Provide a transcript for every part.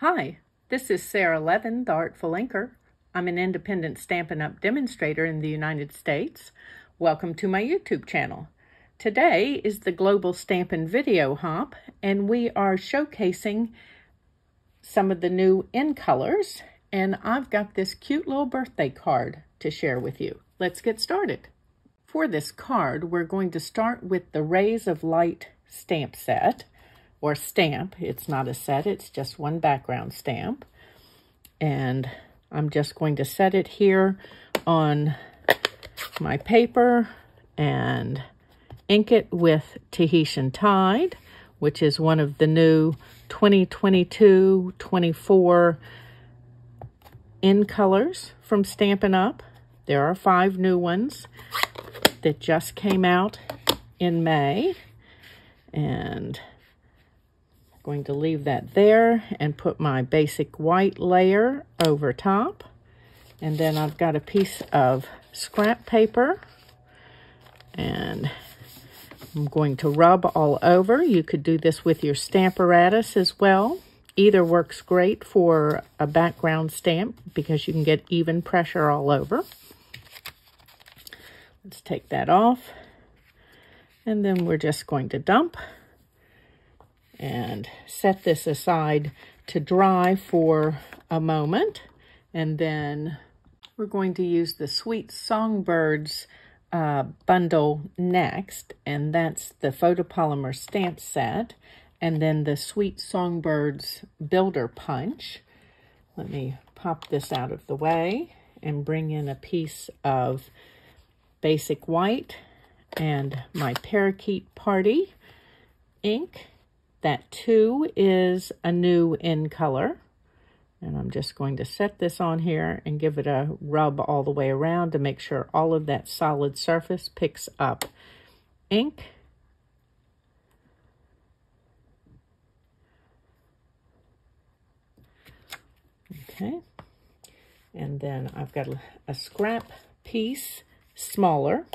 Hi, this is Sara Levin, the Artful Inker. I'm an independent Stampin' Up! demonstrator in the United States. Welcome to my YouTube channel. Today is the Global Stampin' Video Hop, and we are showcasing some of the new in colors, and I've got this cute little birthday card to share with you. Let's get started. For this card, we're going to start with the Rays of Light stamp set, or stamp. It's not a set, it's just one background stamp. And I'm just going to set it here on my paper and ink it with Tahitian Tide, which is one of the new 2022-24 in colors from Stampin' Up. There are five new ones that just came out in May. And going to leave that there and put my basic white layer over top. And then I've got a piece of scrap paper and I'm going to rub all over. You could do this with your Stamparatus as well. Either works great for a background stamp because you can get even pressure all over. Let's take that off. And then we're just going to dump and set this aside to dry for a moment. And then we're going to use the Sweet Songbirds uh, bundle next, and that's the photopolymer stamp set, and then the Sweet Songbirds Builder Punch. Let me pop this out of the way and bring in a piece of basic white and my Parakeet Party ink. That two is a new in color. And I'm just going to set this on here and give it a rub all the way around to make sure all of that solid surface picks up ink. Okay. And then I've got a scrap piece, smaller,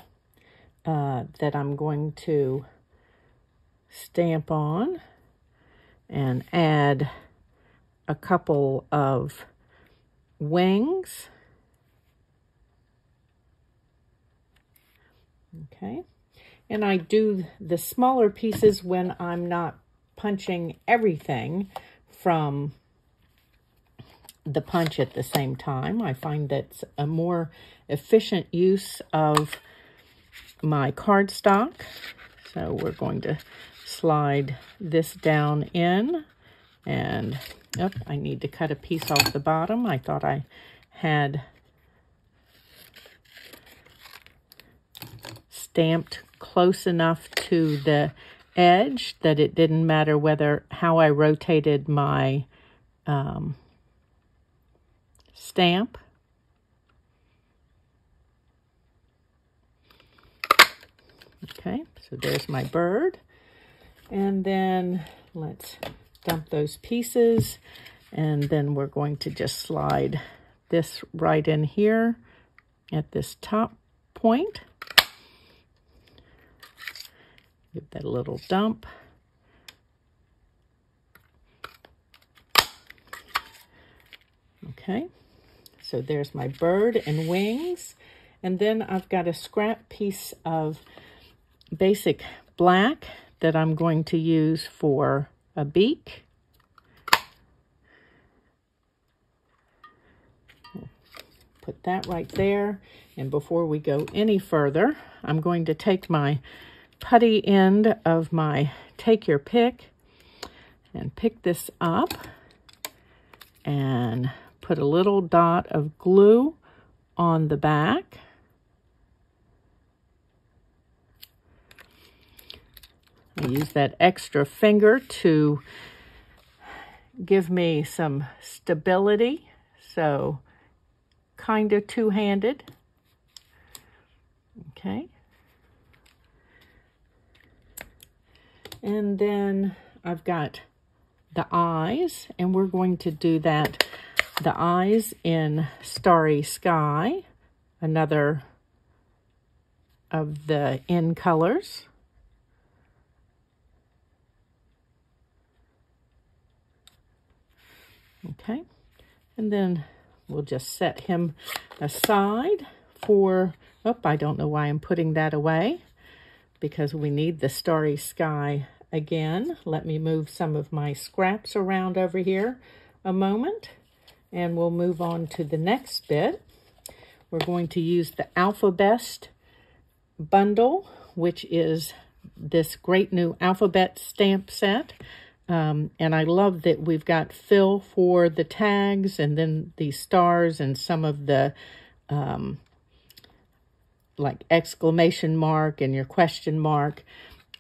uh, that I'm going to stamp on and add a couple of wings. Okay, and I do the smaller pieces when I'm not punching everything from the punch at the same time. I find that's a more efficient use of my cardstock. So we're going to slide this down in and I need to cut a piece off the bottom. I thought I had stamped close enough to the edge that it didn't matter whether how I rotated my um, stamp. Okay, so there's my bird. And then let's dump those pieces. And then we're going to just slide this right in here at this top point. Give that a little dump. Okay, so there's my bird and wings. And then I've got a scrap piece of basic black that I'm going to use for a beak. Put that right there. And before we go any further, I'm going to take my putty end of my Take Your Pick and pick this up and put a little dot of glue on the back. I use that extra finger to give me some stability. So kind of two-handed. Okay. And then I've got the eyes, and we're going to do that, the eyes in Starry Sky, another of the in colors. Okay, and then we'll just set him aside for, oh, I don't know why I'm putting that away because we need the starry sky again. Let me move some of my scraps around over here a moment and we'll move on to the next bit. We're going to use the Alphabest bundle, which is this great new alphabet stamp set. Um, and I love that we've got fill for the tags and then the stars and some of the um, like exclamation mark and your question mark.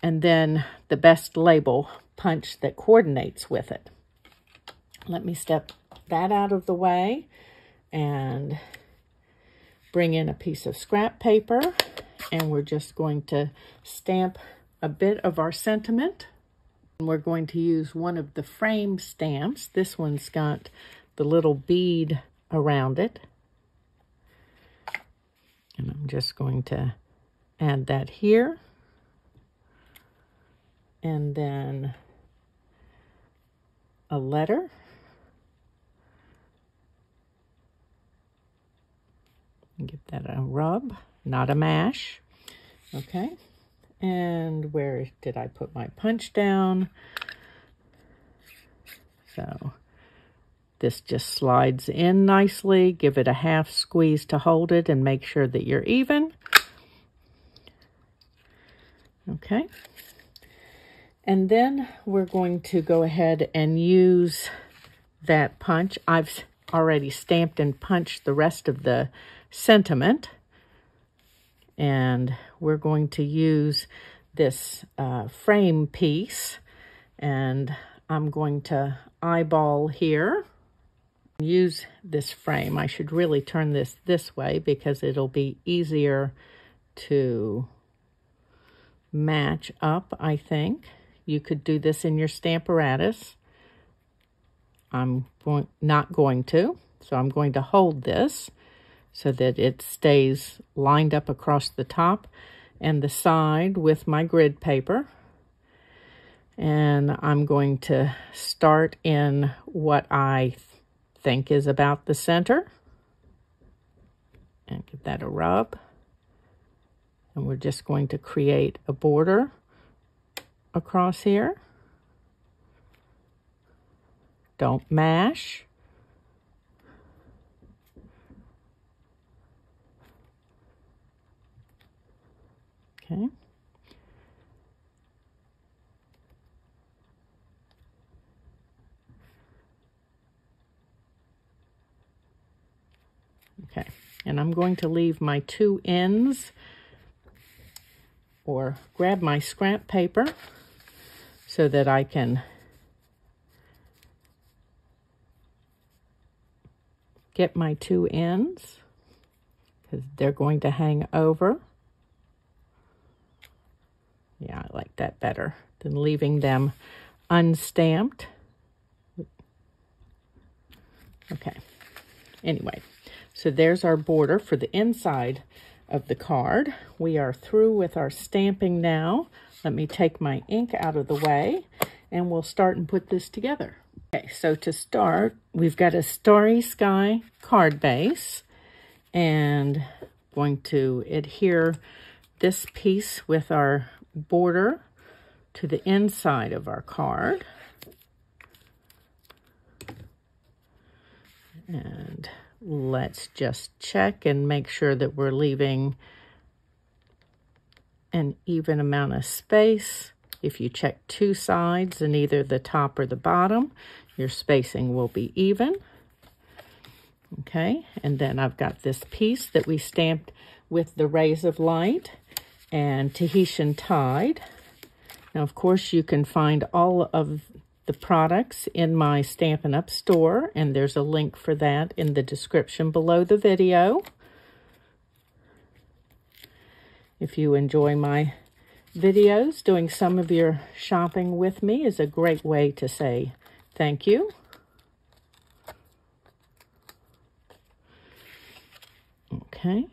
And then the best label punch that coordinates with it. Let me step that out of the way and bring in a piece of scrap paper. And we're just going to stamp a bit of our sentiment. We're going to use one of the frame stamps. This one's got the little bead around it. And I'm just going to add that here. And then a letter. Give that a rub, not a mash. Okay. And where did I put my punch down? So this just slides in nicely. Give it a half squeeze to hold it and make sure that you're even. Okay. And then we're going to go ahead and use that punch. I've already stamped and punched the rest of the sentiment. And we're going to use this uh, frame piece. And I'm going to eyeball here use this frame. I should really turn this this way because it'll be easier to match up, I think. You could do this in your Stamparatus. I'm going, not going to, so I'm going to hold this so that it stays lined up across the top and the side with my grid paper. And I'm going to start in what I think is about the center. And give that a rub. And we're just going to create a border across here. Don't mash. Okay. Okay, and I'm going to leave my two ends or grab my scrap paper so that I can get my two ends because they're going to hang over. Yeah, I like that better than leaving them unstamped. Okay, anyway. So there's our border for the inside of the card. We are through with our stamping now. Let me take my ink out of the way and we'll start and put this together. Okay, so to start, we've got a Starry Sky card base and going to adhere this piece with our border to the inside of our card. And let's just check and make sure that we're leaving an even amount of space. If you check two sides in either the top or the bottom, your spacing will be even. Okay, and then I've got this piece that we stamped with the Rays of Light and Tahitian Tide. Now, of course, you can find all of the products in my Stampin' Up! store, and there's a link for that in the description below the video. If you enjoy my videos, doing some of your shopping with me is a great way to say thank you. Okay,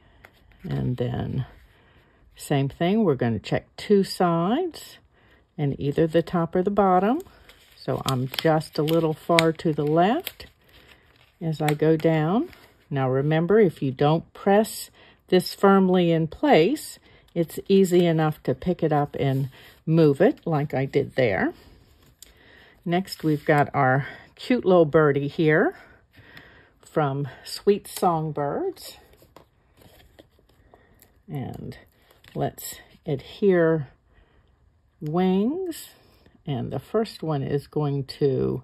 and then same thing, we're going to check two sides and either the top or the bottom. So I'm just a little far to the left. as I go down. Now remember, if you don't press this firmly in place, it's easy enough to pick it up and move it like I did there. Next, we've got our cute little birdie here from Sweet Songbirds. And let's adhere wings. And the first one is going to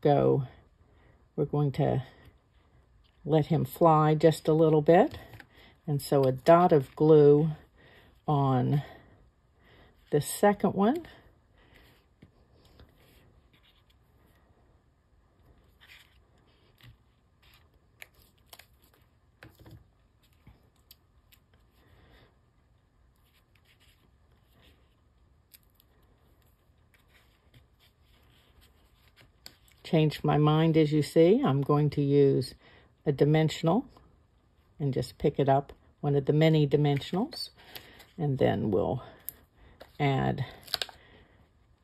go, we're going to let him fly just a little bit. And so a dot of glue on the second one. Changed my mind as you see. I'm going to use a dimensional and just pick it up, one of the many dimensionals, and then we'll add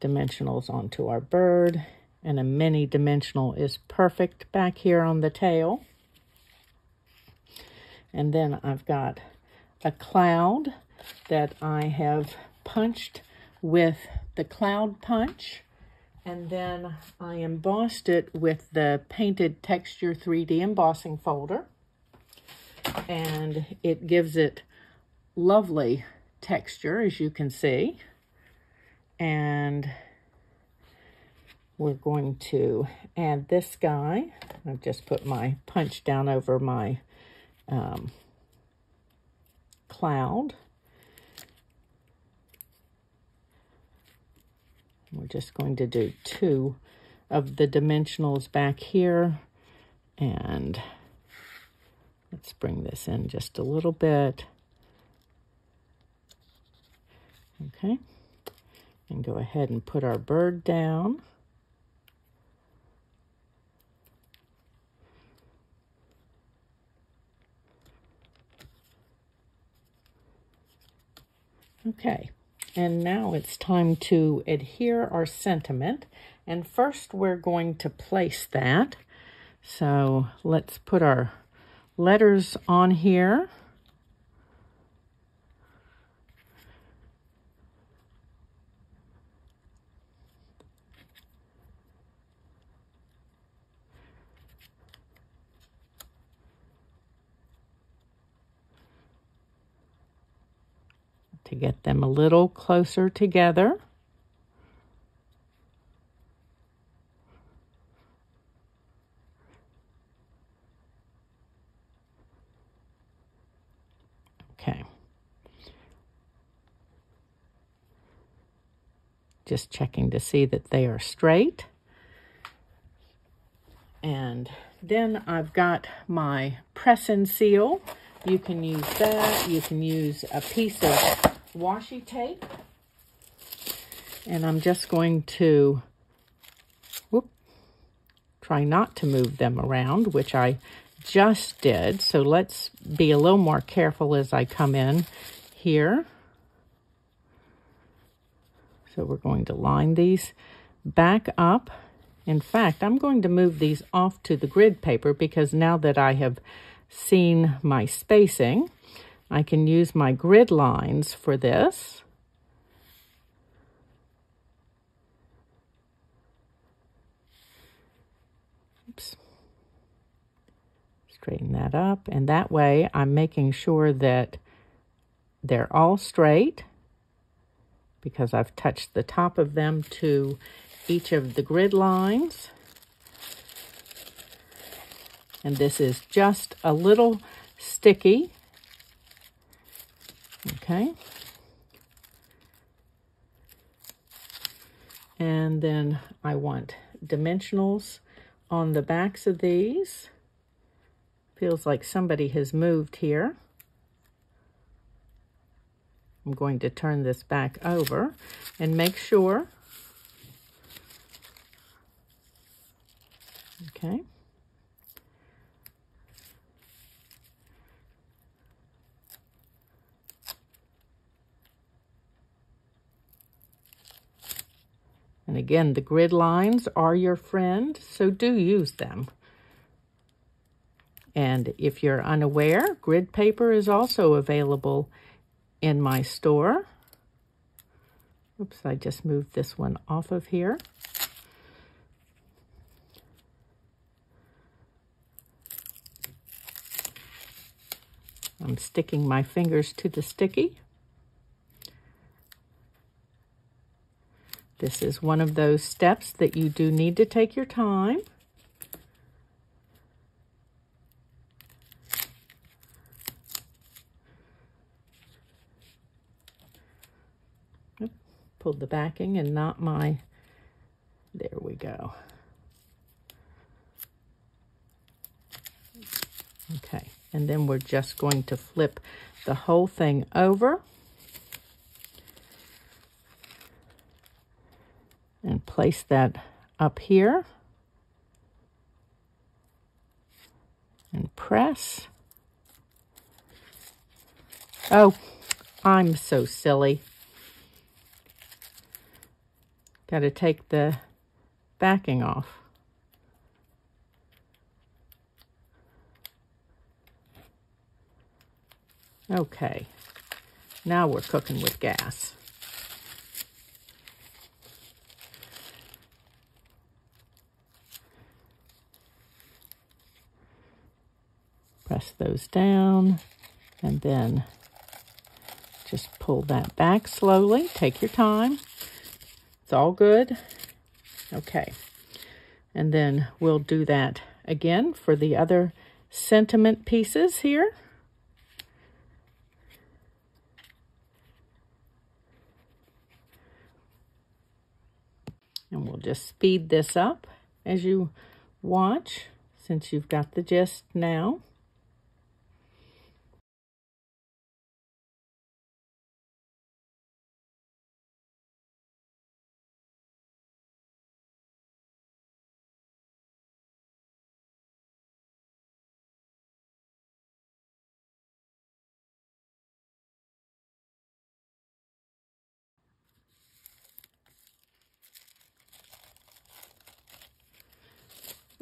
dimensionals onto our bird. And a mini dimensional is perfect back here on the tail. And then I've got a cloud that I have punched with the cloud punch and then I embossed it with the Painted Texture 3D embossing folder. And it gives it lovely texture, as you can see. And we're going to add this guy. I've just put my punch down over my um, cloud. We're just going to do two of the dimensionals back here. And let's bring this in just a little bit. Okay. And go ahead and put our bird down. Okay. And now it's time to adhere our sentiment. And first we're going to place that. So let's put our letters on here. To get them a little closer together. Okay. Just checking to see that they are straight. And then I've got my press and seal. You can use that. You can use a piece of washi tape. And I'm just going to whoop, try not to move them around, which I just did. So let's be a little more careful as I come in here. So we're going to line these back up. In fact, I'm going to move these off to the grid paper because now that I have seen my spacing, I can use my grid lines for this. Oops. Straighten that up. And that way I'm making sure that they're all straight because I've touched the top of them to each of the grid lines. And this is just a little sticky Okay. And then I want dimensionals on the backs of these. Feels like somebody has moved here. I'm going to turn this back over and make sure. Okay. And again, the grid lines are your friend, so do use them. And if you're unaware, grid paper is also available in my store. Oops, I just moved this one off of here. I'm sticking my fingers to the sticky. This is one of those steps that you do need to take your time. Pulled the backing and not my, there we go. Okay, and then we're just going to flip the whole thing over. And place that up here. And press. Oh, I'm so silly. Got to take the backing off. Okay, now we're cooking with gas. Press those down and then just pull that back slowly. Take your time. It's all good. Okay. And then we'll do that again for the other sentiment pieces here. And we'll just speed this up as you watch, since you've got the gist now.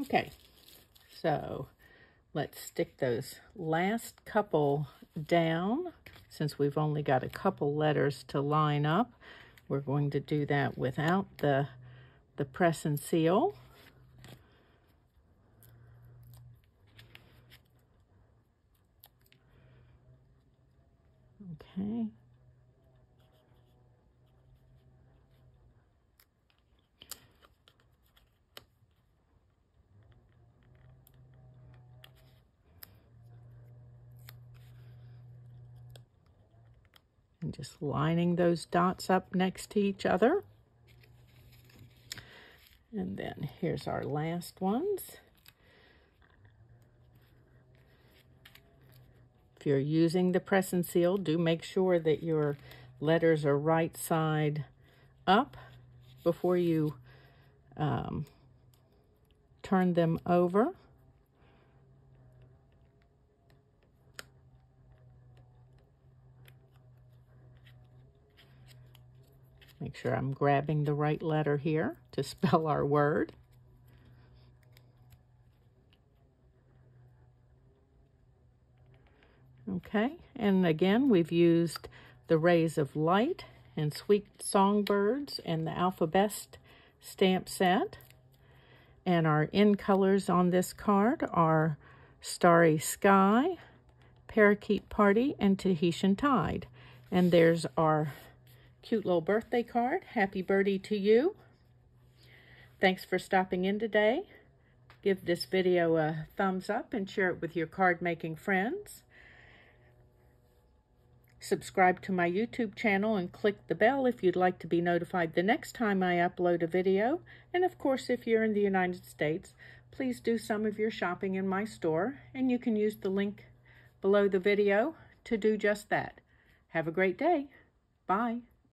Okay, so let's stick those last couple down. Since we've only got a couple letters to line up, we're going to do that without the, the press and seal. Okay. Just lining those dots up next to each other. And then here's our last ones. If you're using the press and seal, do make sure that your letters are right side up before you um, turn them over. Make sure I'm grabbing the right letter here to spell our word. Okay, and again, we've used the Rays of Light and Sweet Songbirds and the Alphabest stamp set. And our in colors on this card are Starry Sky, Parakeet Party, and Tahitian Tide. And there's our Cute little birthday card. Happy birthday to you. Thanks for stopping in today. Give this video a thumbs up and share it with your card making friends. Subscribe to my YouTube channel and click the bell if you'd like to be notified the next time I upload a video. And of course, if you're in the United States, please do some of your shopping in my store and you can use the link below the video to do just that. Have a great day. Bye.